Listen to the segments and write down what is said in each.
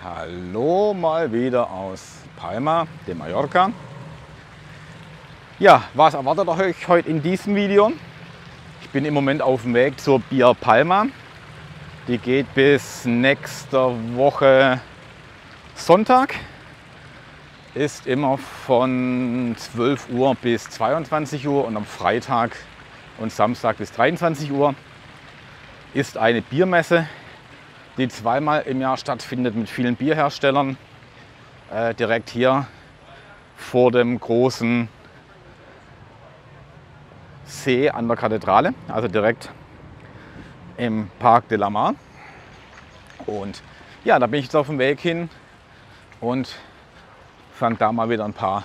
Hallo mal wieder aus Palma de Mallorca. Ja, was erwartet euch heute in diesem Video? Ich bin im Moment auf dem Weg zur Bier Palma. Die geht bis nächste Woche Sonntag. Ist immer von 12 Uhr bis 22 Uhr und am Freitag und Samstag bis 23 Uhr ist eine Biermesse die zweimal im Jahr stattfindet mit vielen Bierherstellern. Äh, direkt hier vor dem großen See an der Kathedrale, also direkt im Parc de la Mar. Und ja, da bin ich jetzt auf dem Weg hin und fange da mal wieder ein paar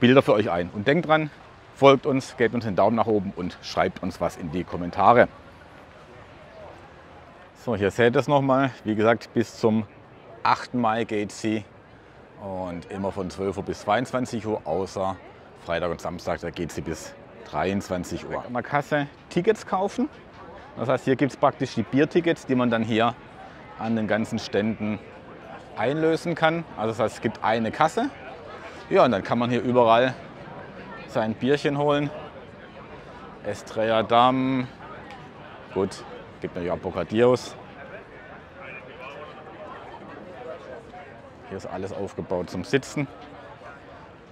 Bilder für euch ein. Und denkt dran, folgt uns, gebt uns den Daumen nach oben und schreibt uns was in die Kommentare. So, hier seht ihr es nochmal. Wie gesagt, bis zum 8. Mai geht sie und immer von 12 Uhr bis 22 Uhr, außer Freitag und Samstag, da geht sie bis 23 Uhr. An der Kasse Tickets kaufen. Das heißt, hier gibt es praktisch die Biertickets, die man dann hier an den ganzen Ständen einlösen kann. Also das heißt, es gibt eine Kasse. Ja, und dann kann man hier überall sein Bierchen holen. Estrella Damm. Gut, gibt natürlich auch Bocadillos. Hier ist alles aufgebaut zum Sitzen.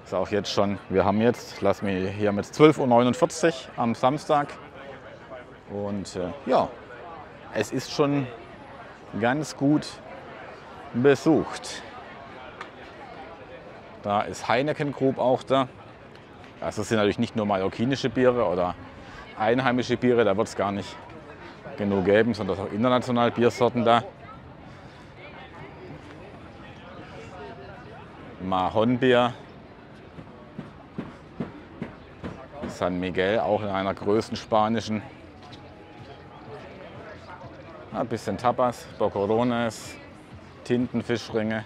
Ist auch jetzt schon, wir haben jetzt, lass mich hier mit 12.49 Uhr am Samstag. Und äh, ja, es ist schon ganz gut besucht. Da ist Heineken Group auch da. Also das sind natürlich nicht nur mallorquinische Biere oder einheimische Biere, da wird es gar nicht genug geben, sondern auch international Biersorten da. Mahonbier, San Miguel, auch in einer größten spanischen. Ein bisschen Tapas, Bocorones, Tintenfischringe.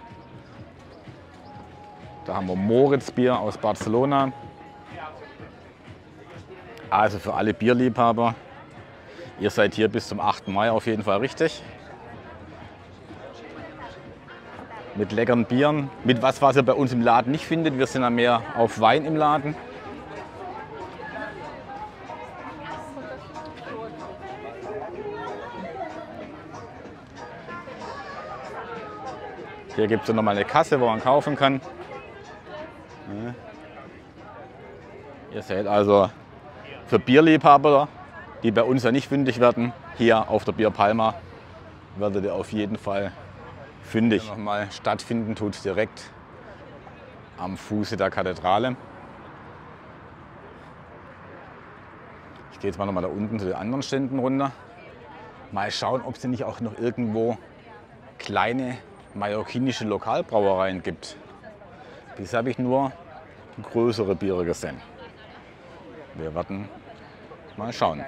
Da haben wir Moritzbier aus Barcelona. Also für alle Bierliebhaber Ihr seid hier bis zum 8. Mai auf jeden Fall richtig. Mit leckeren Bieren, mit was, was ihr bei uns im Laden nicht findet. Wir sind ja mehr auf Wein im Laden. Hier gibt es nochmal eine Kasse, wo man kaufen kann. Ihr seht also für Bierliebhaber die bei uns ja nicht fündig werden. Hier auf der Bier Palma werdet ihr auf jeden Fall fündig. Nochmal stattfinden tut es direkt am Fuße der Kathedrale. Ich gehe jetzt mal noch mal da unten zu den anderen Ständen runter. Mal schauen, ob es nicht auch noch irgendwo kleine mallorquinische Lokalbrauereien gibt. Bisher habe ich nur größere Biere gesehen. Wir werden mal schauen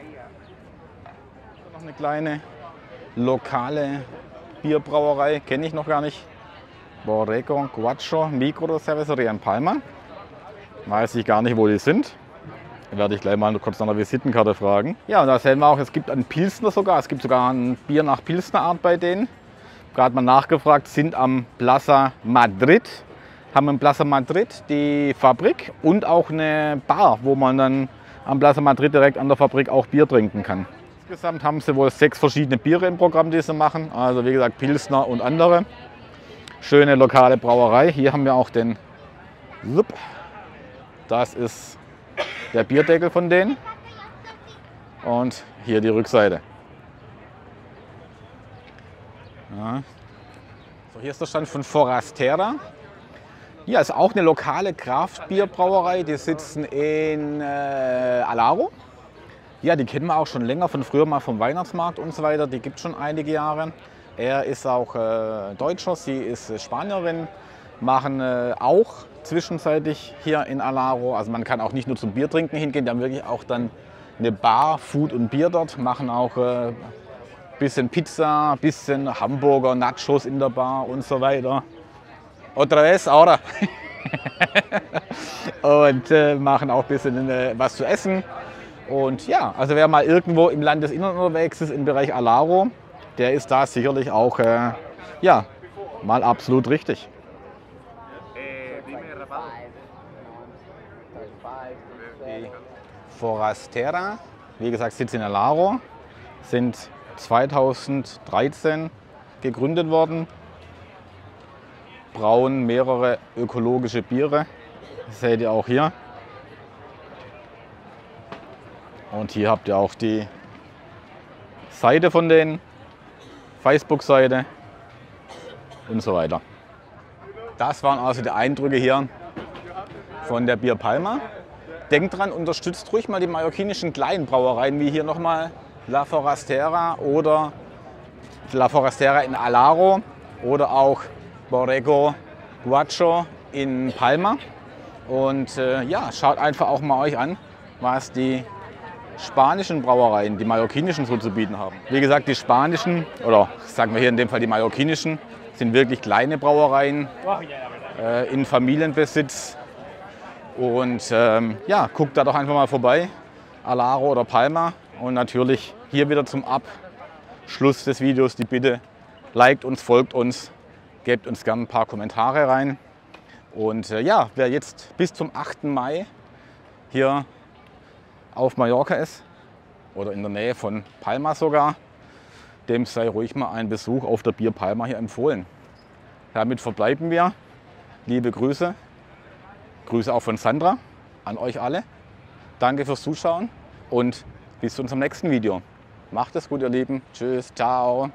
noch eine kleine lokale Bierbrauerei, kenne ich noch gar nicht. Borrego Guacho Micro Cerveceria in Palma. Weiß ich gar nicht, wo die sind. Werde ich gleich mal kurz nach der Visitenkarte fragen. Ja, und da sehen wir auch, es gibt einen Pilsner sogar. Es gibt sogar ein Bier nach Pilsner Art bei denen. Gerade mal nachgefragt, sind am Plaza Madrid. Haben in Plaza Madrid die Fabrik und auch eine Bar, wo man dann am Plaza Madrid direkt an der Fabrik auch Bier trinken kann. Insgesamt haben sie wohl sechs verschiedene Biere im Programm, die sie machen. Also wie gesagt Pilsner und andere. Schöne lokale Brauerei. Hier haben wir auch den Zup. Das ist der Bierdeckel von denen. Und hier die Rückseite. Ja. So, hier ist der Stand von Forastera. Hier ist auch eine lokale Kraftbierbrauerei. Die sitzen in äh, Alaro. Ja, die kennen wir auch schon länger, von früher mal vom Weihnachtsmarkt und so weiter. Die gibt es schon einige Jahre. Er ist auch äh, Deutscher, sie ist äh, Spanierin, machen äh, auch zwischenzeitlich hier in Alaro. Also man kann auch nicht nur zum Bier trinken hingehen, die haben wirklich auch dann eine Bar, Food und Bier dort, machen auch ein äh, bisschen Pizza, bisschen Hamburger, Nachos in der Bar und so weiter. Otra vez, ahora. und äh, machen auch ein bisschen äh, was zu essen. Und ja, also wer mal irgendwo im Landesinneren unterwegs ist im Bereich Alaro, der ist da sicherlich auch äh, ja, mal absolut richtig. Die Forastera, wie gesagt, sitzt in Alaro, sind 2013 gegründet worden, brauen mehrere ökologische Biere, das seht ihr auch hier. Und hier habt ihr auch die Seite von denen, Facebook-Seite und so weiter. Das waren also die Eindrücke hier von der Bier Palma. Denkt dran, unterstützt ruhig mal die mallorquinischen kleinen Brauereien, wie hier nochmal La Forastera oder La Forastera in Alaro oder auch Borrego Guacho in Palma. Und äh, ja, schaut einfach auch mal euch an, was die spanischen Brauereien, die mallorquinischen so zu bieten haben. Wie gesagt, die spanischen, oder sagen wir hier in dem Fall die mallorquinischen, sind wirklich kleine Brauereien äh, in Familienbesitz. Und ähm, ja, guckt da doch einfach mal vorbei, Alaro oder Palma. Und natürlich hier wieder zum Abschluss des Videos die Bitte, liked uns, folgt uns, gebt uns gerne ein paar Kommentare rein. Und äh, ja, wer jetzt bis zum 8. Mai hier auf Mallorca ist oder in der Nähe von Palma sogar, dem sei ruhig mal ein Besuch auf der Bier Palma hier empfohlen. Damit verbleiben wir. Liebe Grüße. Grüße auch von Sandra an euch alle. Danke fürs Zuschauen und bis zu unserem nächsten Video. Macht es gut, ihr Lieben. Tschüss, ciao.